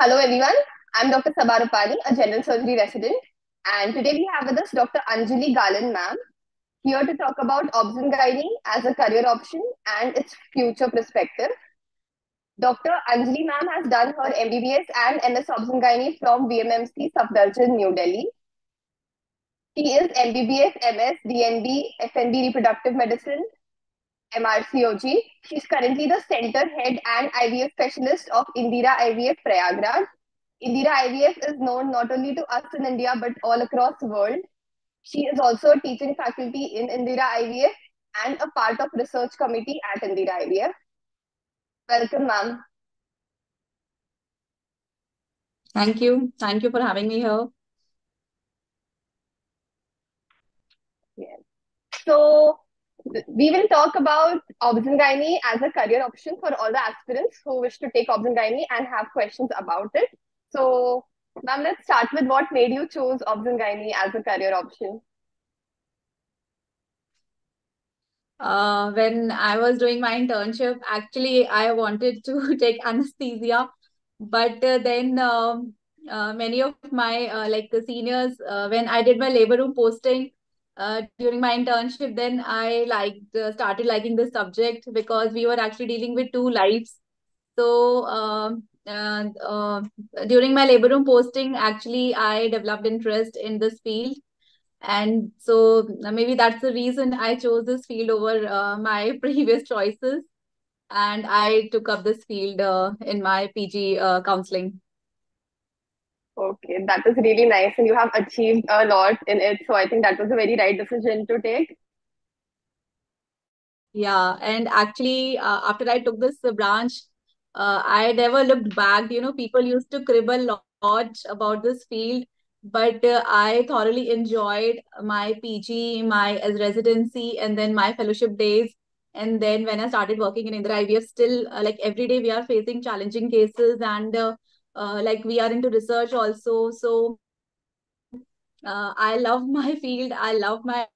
Hello everyone, I'm Dr. Saba Rupani, a general surgery resident, and today we have with us Dr. Anjali Galhan ma'am, here to talk about obs-gynae as a career option and its future perspective. Dr. Anjali ma'am has done her MBBS and MS obs-gynae from VMMC Safdarjung, New Delhi. She is MBBS, MS, DNB, FNB Reproductive Medicine, MRCOG. She's currently the center head and IVF specialist of Indira IVF Prayagraj. Indira IVF is known not only to us in India but all across the world. She is also a teaching faculty in Indira IVF and a part of research committee at Indira IVF. Welcome, ma'am. Thank you. Thank you for having me here. Yes. So we will talk about obs-gynae as a career option for all the aspirants who wish to take obs-gynae and have questions about it. So, ma'am, let's start with what made you choose obs-gynae as a career option. Uh, when I was doing my internship, actually, I wanted to take anesthesia, but uh, then um, uh, many of my uh, like the seniors, uh, when I did my labor room posting, uh, during my internship, then I liked uh, started liking this subject because we were actually dealing with two lives. So uh, during my labor room posting, actually I developed interest in this field, and so maybe that's the reason I chose this field over uh, my previous choices, and I took up this field uh, in my PG uh, counseling. Okay, that is really nice, and you have achieved a lot in it. So I think that was a very right decision to take. Yeah, and actually, uh, after I took this branch, uh, I never looked back. You know, people used to cribble a lot about this field, but uh, I thoroughly enjoyed my PG, my as residency, and then my fellowship days. And then when I started working in Indira IVF, still uh, like every day we are facing challenging cases and uh, like we are into research also so uh, i love my field i love my,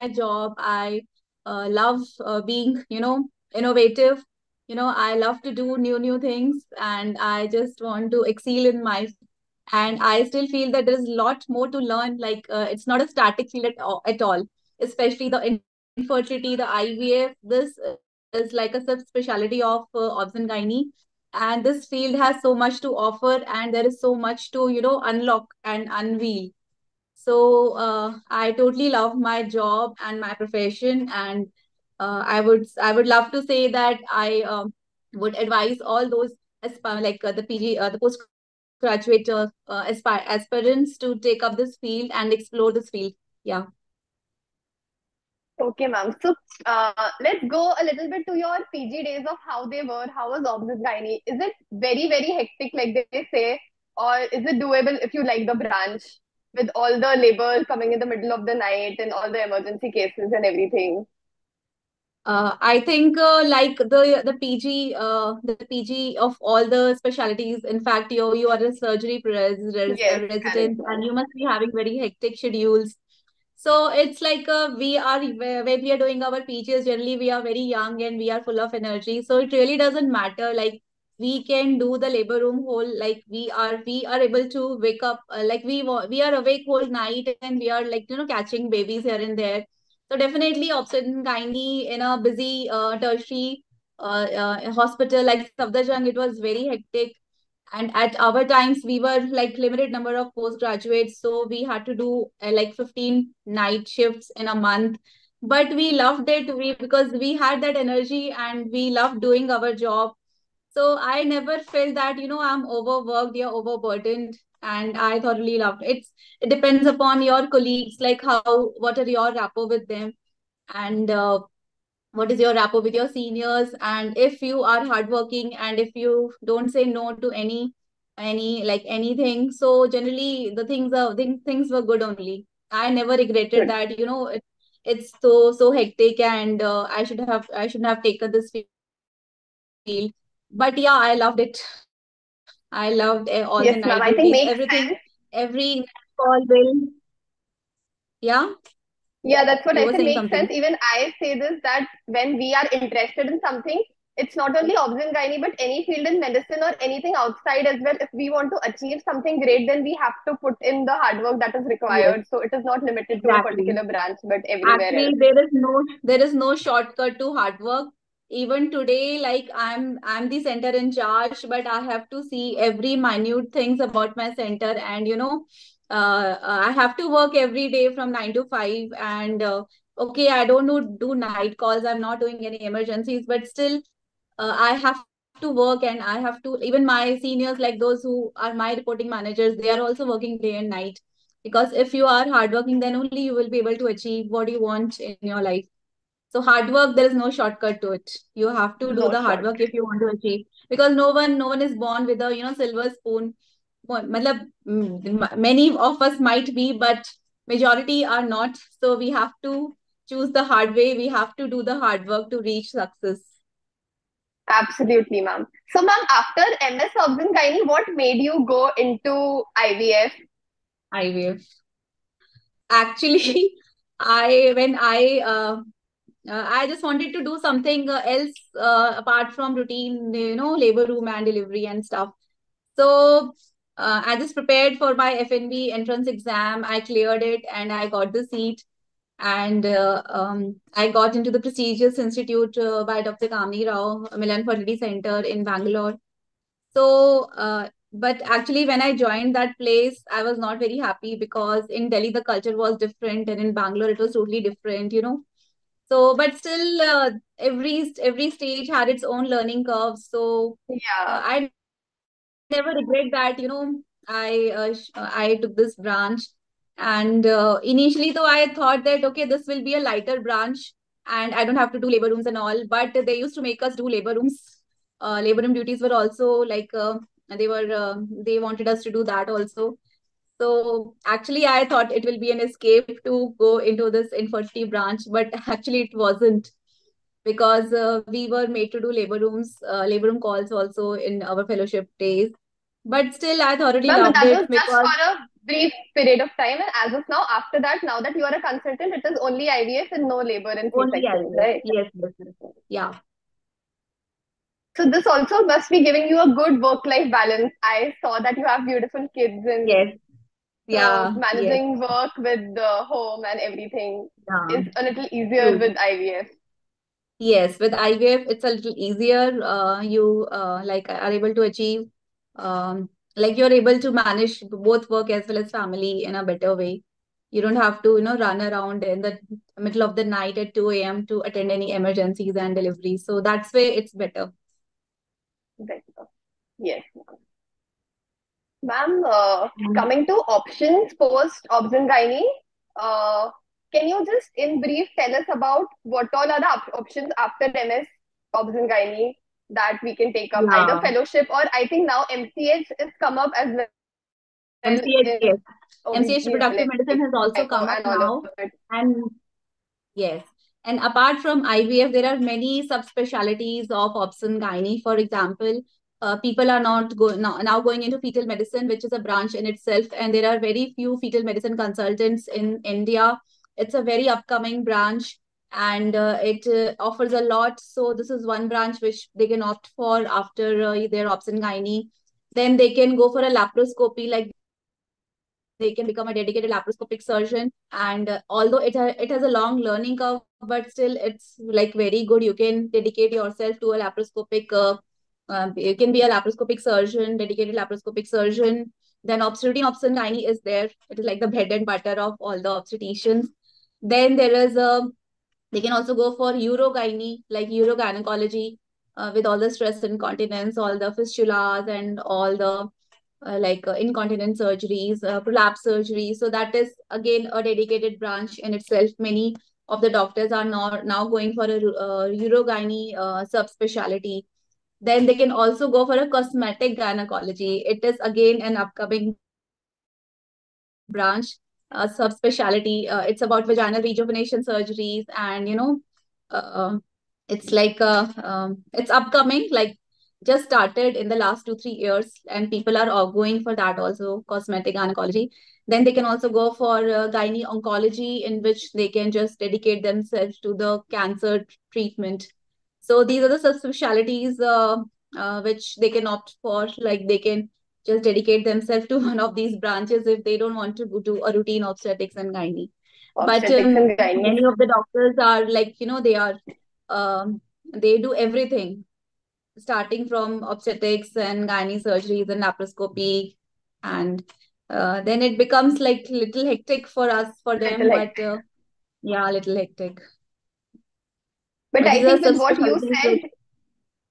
my job i uh, love uh, being you know innovative. You know i love to do new new things and i just want to excel in my and i still feel that there's a lot more to learn. Like uh, it's not a static field at all, at all. Especially the infertility the ivf this is like a subspecialty of uh, obs and gynae and this field has so much to offer and there is so much to you know unlock and unveil. So uh, i totally love my job and my profession and uh, i would i would love to say that i um, would advise all those like uh, the pg uh, the postgraduate uh, aspire aspirants to take up this field and explore this field. Yeah Okay, ma'am. So uh, let's go a little bit to your PG days of how they were. How was obs-gynae? Is it very, very hectic, like they say, or is it doable if you like the branch with all the labor coming in the middle of the night and all the emergency cases and everything? Uh, I think uh, like the the PG uh, the PG of all the specialties. In fact, you you are a surgery res, res, yes, resident and you must be having very hectic schedules so it's like uh, we are when we are doing our PGs, generally we are very young and we are full of energy. So it really doesn't matter. Like we can do the labor room whole like we are we are able to wake up uh, like we we are awake whole night and we are like you know catching babies here and there so definitely obstetrician gynae in a busy uh, tertiary uh, uh, hospital like Safdarjung it was very hectic and at our times we were like limited number of postgraduates so we had to do uh, like 15 night shifts in a month. But we loved it we because we had that energy and we loved doing our job. So i never felt that you know i'm overworked or overburdened and i thoroughly loved it. It's it depends upon your colleagues like how what are your rapport with them. And uh, what is your rapport with your seniors? And if you are hardworking and if you don't say no to any any like anything so generally the things are things, things were good only. I never regretted that you know it, it's so so hectic and uh, i should have i should have taken this field. But yeah i loved it. I loved uh, all yes, the night. I think everything sense. every call will yeah yeah, that's what you I said makes something. sense. Even I say this that when we are interested in something, it's not only obs and gynae, but any field in medicine or anything outside as well. If we want to achieve something great, then we have to put in the hard work that is required. Yes. So it is not limited to exactly. a particular branch, but everywhere Actually, else. there is no there is no shortcut to hard work. Even today, like I'm I'm the center in charge, but I have to see every minute things about my center, and you know, uh, I have to work every day from nine to five, and uh, okay, I don't do, do night calls. I'm not doing any emergencies, but still uh, I have to work and I have to, even my seniors, like those who are my reporting managers, they are also working day and night. Because if you are hardworking, then only you will be able to achieve what you want in your life. So hard work, there is no shortcut to it. You have to do no the hard work if you want to achieve. Because no one, no one is born with a you know silver spoon. Mm, many of us might be, but majority are not. So we have to choose the hard way. We have to do the hard work to reach success. Absolutely, ma'am. So, ma'am, after MS Gynae, what made you go into IVF? IVF. Actually, I when I uh, uh, I just wanted to do something uh, else uh, apart from routine, you know, labor room and delivery and stuff. So uh, I just prepared for my FNB entrance exam. I cleared it and I got the seat and uh, um, I got into the prestigious institute uh, by Dr. Kamini Rao, Milann Fertility Center in Bangalore. So, uh, but actually, when I joined that place, I was not very happy because in Delhi the culture was different, and in Bangalore it was totally different, you know. So, but still, uh, every every stage had its own learning curve. So, uh, yeah, I never regret that, you know. I uh, I took this branch and uh, initially, though, I thought that, okay, this will be a lighter branch and I don't have to do labor rooms and all. But they used to make us do labor rooms. Uh, labor room duties were also like, uh, they were, uh, they wanted us to do that also. So actually, I thought it will be an escape to go into this infertility branch, but actually it wasn't because uh, we were made to do labor rooms, uh, labor room calls also in our fellowship days. But still, I thoroughly Ma'am, loved that it was just for a brief period of time. And as of now, after that, now that you are a consultant, it is only IVF and no labor and C-section, right? Yes, yes, yeah. So this also must be giving you a good work-life balance. I saw that you have beautiful kids and yes, yeah, managing yes. work with the home and everything yeah. is a little easier True. with IVF. Yes, with IVF, it's a little easier. Uh, you uh, like are able to achieve um, like you're able to manage both work as well as family in a better way you don't have to you know run around in the middle of the night at 2 a.m to attend any emergencies and deliveries so that's way it's better better yes ma'am uh, mm-hmm. coming to options post obs and gynae uh, can you just in brief tell us about what all are the op- options after ms obs and gynae that we can take up yeah. either fellowship or I think now MCH has come up as well. MCH, yes. MCH reproductive medicine has also come up now. And yes. And apart from IVF, there are many subspecialties of obs and gynae. For example, uh, people are not going now, now going into fetal medicine, which is a branch in itself. And there are very few fetal medicine consultants in India. It's a very upcoming branch and uh, it uh, offers a lot. So this is one branch which they can opt for after uh, their obs and. Then they can go for a laparoscopy, like they can become a dedicated laparoscopic surgeon. And uh, although it ha- it has a long learning curve, but still it's like very good. You can dedicate yourself to a laparoscopic. Uh, um, you can be a laparoscopic surgeon, dedicated laparoscopic surgeon. Then obstetrician obs and is there. It is like the bread and butter of all the obstetricians. Then there is a they can also go for urogyne, like urogynecology, uh, with all the stress incontinence, all the fistulas, and all the uh, like uh, incontinence surgeries, uh, prolapse surgery. So that is again a dedicated branch in itself. Many of the doctors are now now going for a uh, urogyne uh, subspecialty. Then they can also go for a cosmetic gynecology. It is again an upcoming branch uh, subspecialty. Uh, it's about vaginal rejuvenation surgeries, and you know, uh, it's like uh, um, it's upcoming, like just started in the last two three years, and people are all going for that also, cosmetic gynecology. Then they can also go for uh, gynae oncology, in which they can just dedicate themselves to the cancer treatment. So these are the subspecialties uh, uh, which they can opt for. Like they can just dedicate themselves to one of these branches if they don't want to do a routine obstetrics and gynae. Obstetrics but um, and gynae. many of the doctors are like you know they are um, they do everything starting from obstetrics and gynae surgeries and laparoscopy and uh, then it becomes like little hectic for us for them little but uh, yeah little hectic but, but i think with what you said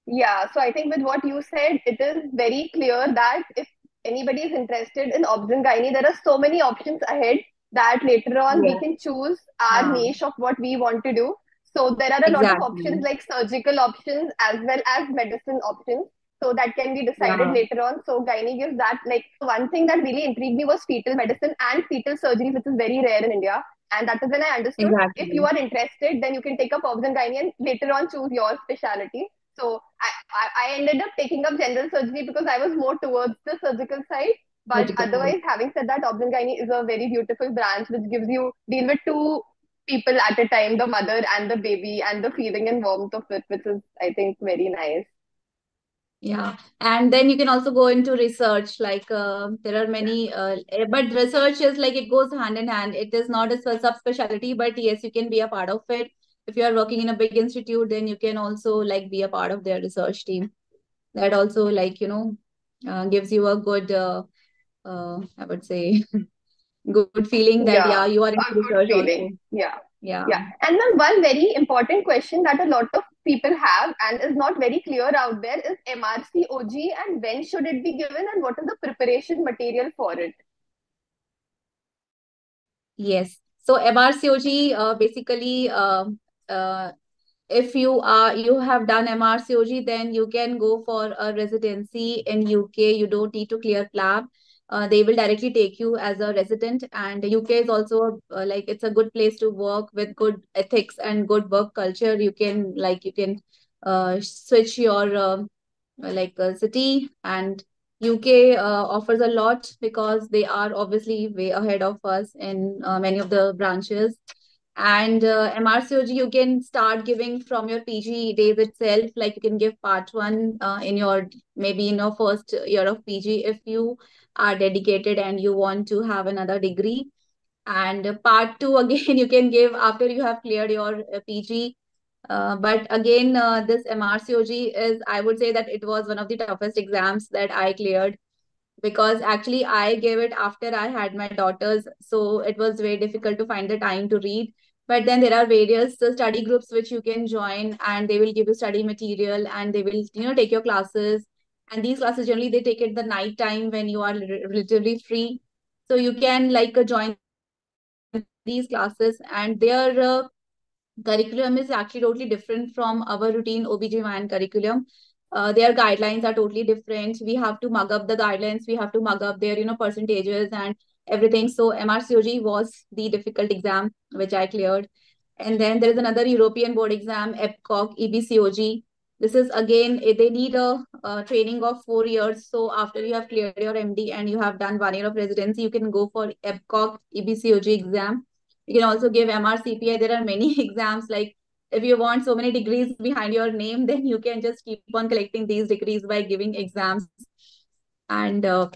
yeah so i think with what you said it is very clear that if anybody is interested in obs and gynae there are so many options ahead that later on yeah. we can choose our yeah. niche of what we want to do so there are a exactly. lot of options like surgical options as well as medicine options. So that can be decided yeah. later on. So gynae gives that like one thing that really intrigued me was fetal medicine and fetal surgery, which is very rare in India. And that is when I understood exactly. if you are interested, then you can take up obs and gynae and later on choose your specialty. So I, I, ended up taking up general surgery because I was more towards the surgical side. But otherwise, having said that, gynae is a very beautiful branch which gives you deal with two people at a time, the mother and the baby, and the feeling and warmth of it, which is, I think, very nice. Yeah, and then you can also go into research. Like uh, there are many, uh, eh, but research is like it goes hand in hand. It is not a subspecialty, but yes, you can be a part of it. If you are working in a big institute, then you can also like be a part of their research team. That also like you know uh, gives you a good, uh, uh, I would say, good feeling that yeah, yeah you are in research feeling. Yeah. Yeah. Yeah. And then one very important question that a lot of people have and is not very clear out there is mrcog and when should it be given and what is the preparation material for it? Yes. So mrcog uh, basically uh, uh, if you are you have done mrcog then you can go for a residency in uk you don't need to clear PLAB uh, they will directly take you as a resident. And uk is also uh, like it's a good place to work with good ethics and good work culture. You can like you can uh, switch your um, like uh, city. And uk uh, offers a lot because they are obviously way ahead of us in uh, many of the branches and uh, MRCOG, you can start giving from your PG days itself. Like you can give part one uh, in your maybe in your first year of PG if you are dedicated and you want to have another degree. And part two, again, you can give after you have cleared your uh, PG. Uh, but again, uh, this MRCOG is, I would say that it was one of the toughest exams that I cleared because actually I gave it after I had my daughters. So it was very difficult to find the time to read. But then there are various study groups which you can join and they will give you study material and they will, you know, take your classes and these classes generally they take at the night time when you are relatively free so you can like uh, join these classes and their uh, curriculum is actually totally different from our routine OBGYN curriculum. Uh, their guidelines are totally different. We have to mug up the guidelines. We have to mug up their, you know, percentages and everything. So MRCOG was the difficult exam, which I cleared. And then there is another European board exam, EBCOG, EBCOG, this is again, eh, they need a, a, training of four years. So after you have cleared your MD and you have done one year of residency, you can go for EBCOG, EBCOG exam. You can also give MRCPI. There are many exams like if you want so many degrees behind your name, then you can just keep on collecting these degrees by giving exams. And uh,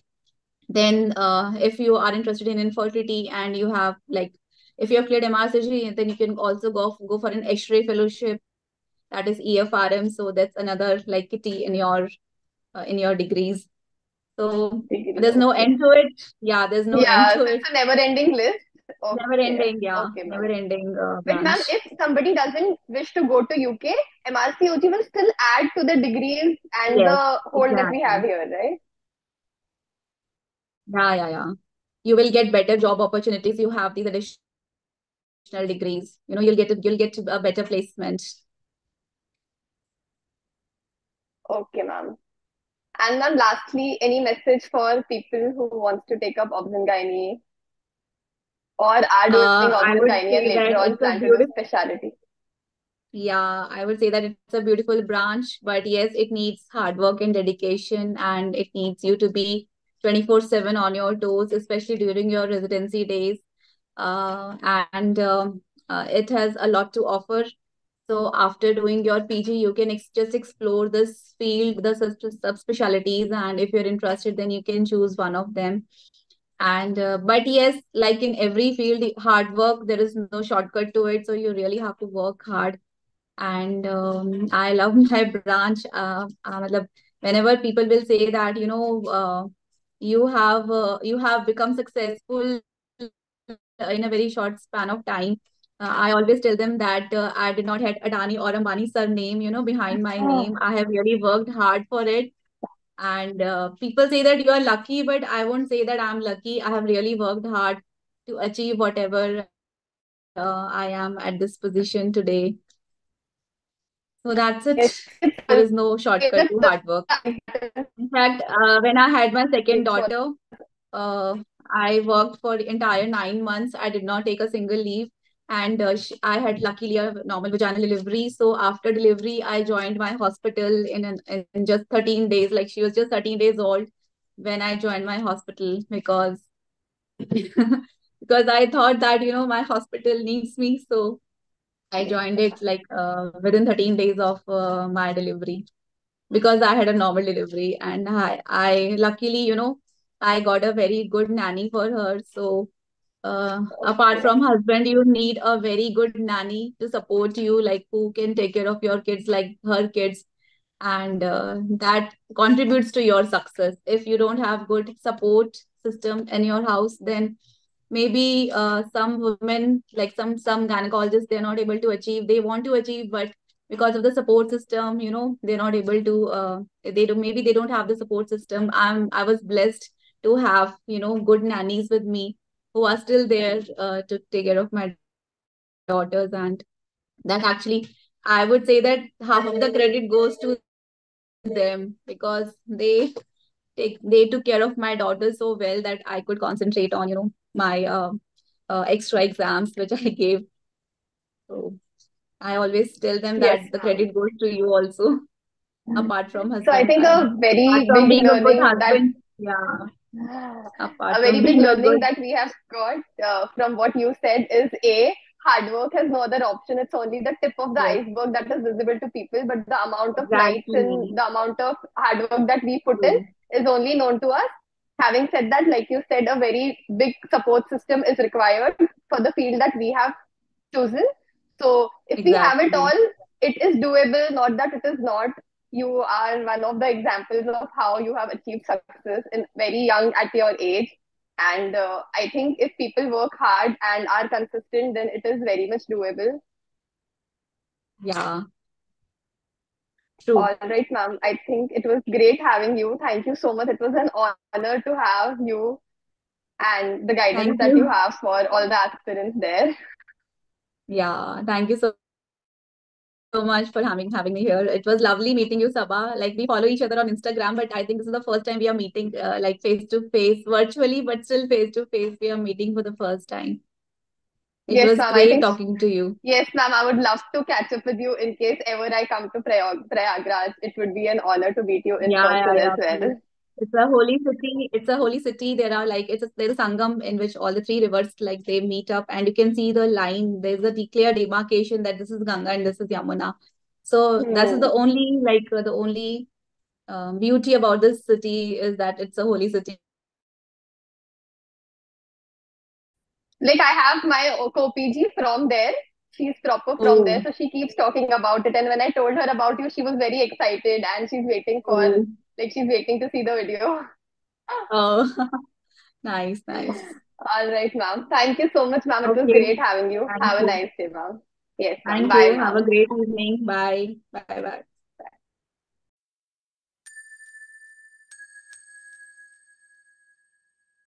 then uh, if you are interested in infertility and you have like, if you have cleared MRCG, then you can also go, go for an ESHRE fellowship that is EFRM. So that's another like kitty in your uh, in your degrees. So there's no end to it. Yeah, there's no yeah, end to it. It's a never ending list. Okay. Never ending, yeah. Okay, never ending. Uh, but ma'am, if somebody doesn't wish to go to UK, MRCOG will still add to the degrees and yes, the hold exactly. that we have here, right? Yeah, yeah, yeah. You will get better job opportunities. You have these additional degrees. You know, you'll get you'll get a better placement. Okay, ma'am. And then lastly, any message for people who wants to take up gynae or are doing uh, and and later on plan to do specialty? Yeah, I would say that it's a beautiful branch, but yes, it needs hard work and dedication, and it needs you to be 24/7 on your toes, especially during your residency days. Uh, and um, uh, it has a lot to offer So after doing your PG, you can ex just explore this field, the subspecialties, and if you're interested, then you can choose one of them. And uh, but yes, like in every field, hard work, there is no shortcut to it. So you really have to work hard. And um, I love my branch. Uh, uh, whenever people will say that, you know, uh, you have uh, you have become successful in a very short span of time uh, I always tell them that uh, I did not have Adani or Ambani surname, you know, behind my name. I have really worked hard for it. And uh, people say that you are lucky, but I won't say that I'm lucky. I have really worked hard to achieve whatever uh, I am at this position today. So that's it. There is no shortcut to hard work. In fact, uh, when I had my second daughter, uh, I worked for the entire nine months. I did not take a single leave and uh, she, I had luckily a normal vaginal delivery. So after delivery, I joined my hospital in, an, in just 13 days. Like she was just 13 days old when I joined my hospital because because I thought that you know my hospital needs me. So I joined it like uh, within 13 days of uh, my delivery. Because I had a normal delivery and I I luckily you know I got a very good nanny for her. So uh, apart from husband you need a very good nanny to support you like who can take care of your kids like her kids. And uh, that contributes to your success. If you don't have good support system in your house then maybe uh, some women like some some gynecologists they're not able to achieve they want to achieve but because of the support system you know they're not able to uh, they do maybe they don't have the support system. I'm i was blessed to have you know good nannies with me who are still there uh, to take care of my daughters. And that actually i would say that half of the credit goes to them because they take they took care of my daughters so well that i could concentrate on you know my uh, uh, extra exams which i gave so i always tell them that yes. the credit goes to you also apart from husband so i think a very big learning that yeah Apart a very big learning that we have got uh, from what you said is a hard work has no other option. It's only the tip of the yes. iceberg that is visible to people, but the amount of exactly. nights and the amount of hard work that we put in is only known to us. Having said that, like you said, a very big support system is required for the field that we have chosen. So if exactly. we have it all, it is doable. Not that it is not you are one of the examples of how you have achieved success in very young at your age and uh, i think if people work hard and are consistent then it is very much doable yeah True. all right ma'am i think it was great having you thank you so much it was an honor to have you and the guidance thank that you. you have for all the aspirants there yeah thank you so so much for having having me here. It was lovely meeting you, Saba. Like we follow each other on Instagram, but I think this is the first time we are meeting uh, like face to face, virtually, but still face to face. We are meeting for the first time. It yes, was ma'am, great talking to you. Yes, ma'am. I would love to catch up with you in case ever I come to Prayag Prayagraj. It would be an honor to meet you in yeah, person yeah, yeah, as well. It's a holy city. It's a holy city. There are like it's a, there's a sangam in which all the three rivers like they meet up, and you can see the line. There's a clear demarcation that this is Ganga and this is Yamuna. So mm. that is the only like uh, the only um, beauty about this city is that it's a holy city. Like I have my co-PG from there. She's proper from oh. there, so she keeps talking about it. And when I told her about you, she was very excited, and she's waiting for. Oh like she's waiting to see the video. Oh, nice, nice. All right, ma'am. Thank you so much, ma'am. It was great having you. Thank Have you. a nice day, ma'am. Yes. Thank bye, you. Have a great evening. Bye. Bye. Bye.